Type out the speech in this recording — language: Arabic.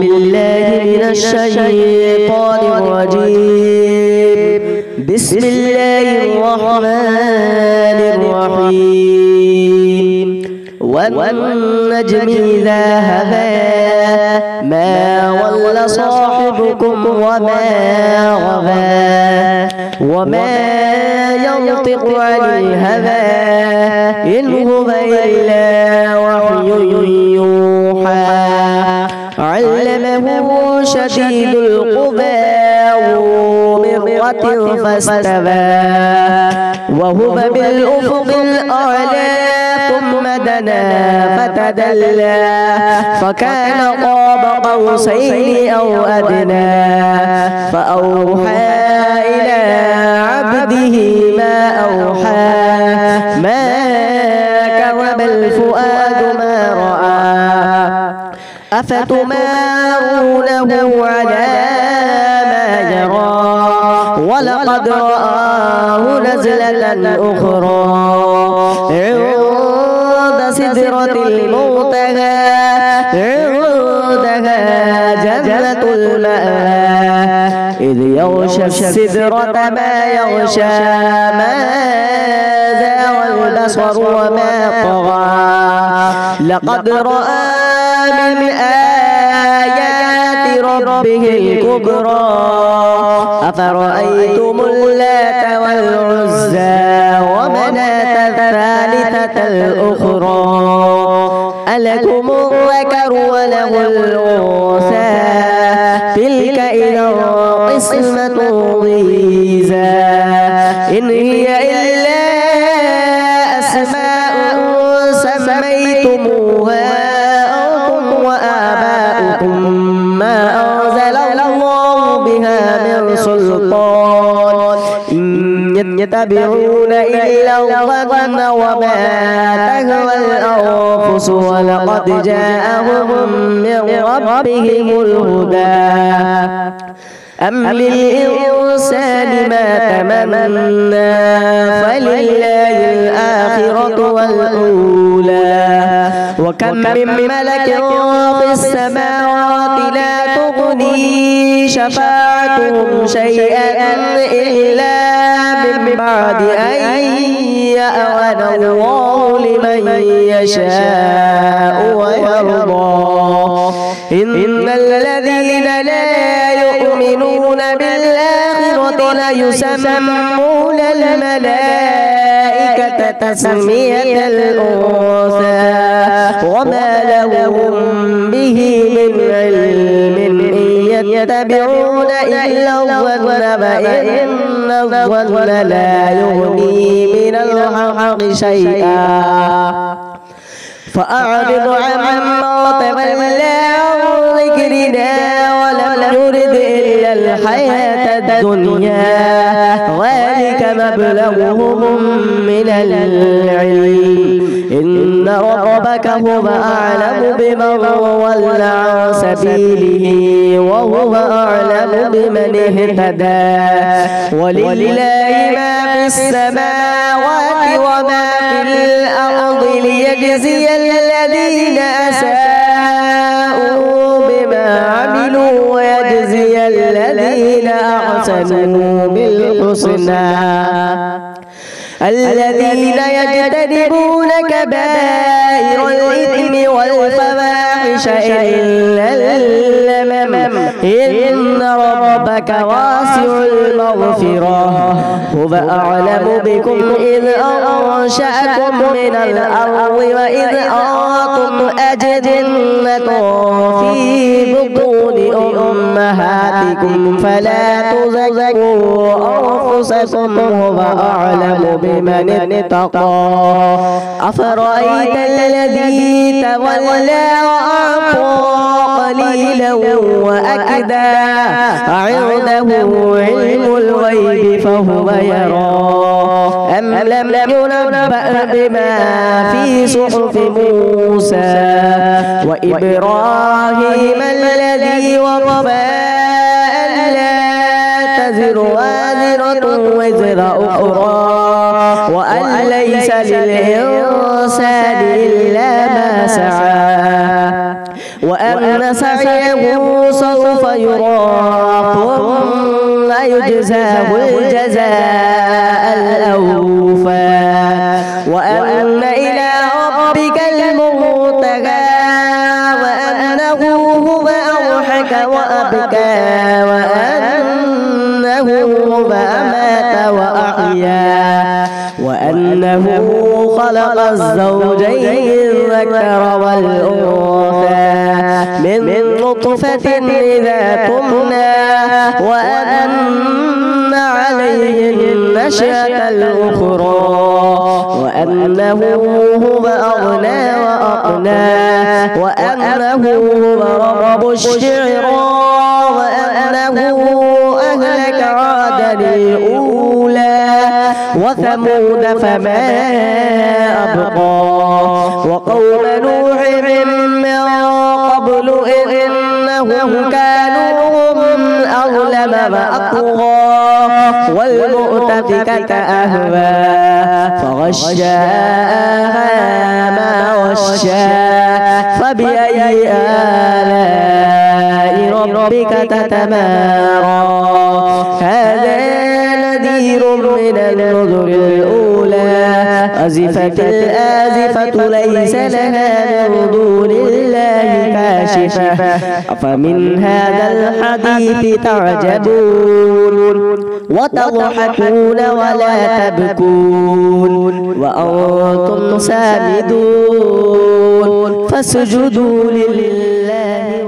بالله من الشيطان الرجيم. بسم الله الرحمن الرحيم. والنجم إذا هوى ما ضل صاحبكم وما غوى وما ينطق عن الهوى إن هو إلا وحي علمه شديد القوى ذو مرة فاستوى. وهو بالأفق الأعلى ثم دنا فتدلى. فكان قاب قوسين أو أدنى. فأوحى إلى عبده ما أوحى. ما كذب الفؤاد ما رأى. أفتمارونه على ما يرى. ولقد رآه نزلة أخرى. عند سدرة المنتهى. عندها جنة إذ يغشى السدرة ما يغشى. ما البصر وما طغى. لقد رأى من آيات ربه الكبرى أفرأيتم اللات والعزى ومناة الثالثة الأخرى ألكم الذكر وله الأنثى يتبعون إلا الظن وما تهوى الأنفس ولقد جاءهم من ربهم الهدى. أم للإنسان ما تمنى فلله الآخرة والأولى. وكم من ملك في السماوات لا تغني شفاعتهم شيئا إلا من بعد أن يأذن الله لمن يشاء ويرضى. إن الذين لا يؤمنون بالآخرة ليسمون الملائكة تسمية الأنثى. وما لهم إلا الظن فإن الظن لا يغني من الحق شيئا فأعرض عمن تولى عن ذكرنا ولم يرد إلا الحياة الدنيا ذلك مبلغهم من العلم ربك هو أعلم بمن ضل عن سبيله وهو أعلم بمن اهتدى. ولله ما في السماوات أحسنوا بالحسنى الذين يجتنبون كبائر الإثم والفواحش إلا اللمم إن ربك واسع المغفرة. هو أعلم بكم إذ أنشأكم من الأرض وإذ أنتم أجنة في بطون أمهاتكم. فلا تزكوا أنفسكم هو أعلم بمن اتقى. أفرأيت الذي تولى وأعطى قليلا وأكدا. عنده علم الغيب فهو يرى. أم لم ينبأ بما في صحف موسى وإبراهيم الذي وفى ألا تزر وازرة وزر أخرى وأن ليس للإنسان الجزاء الأوفى. وأن إلى ربك المنتهى وأنه هو أضحك وأبكى. وأنه هو أمات وأحيا. وأنه خلق الزوجين الذكر والأنثى. من نطفة إذا تمنى. وأن النشأة الأخرى وأنه هو أغنى وأقنى وأنه هو رب الشعرى وأنه أهلك عادا الأولى وثمود فما أبقى وقوم والمؤتفكة أهوى. فغشاها ما غشا فبأي آلاء ربك تتمارى. هذا نذير من النذر الأولى. أزفت الآزفة ليس لها من دون الله كاشفة. أفمن هذا الحديث تعجبون؟ وتضحكون ولا تبكون وأنتم سامدون فاسجدوا لله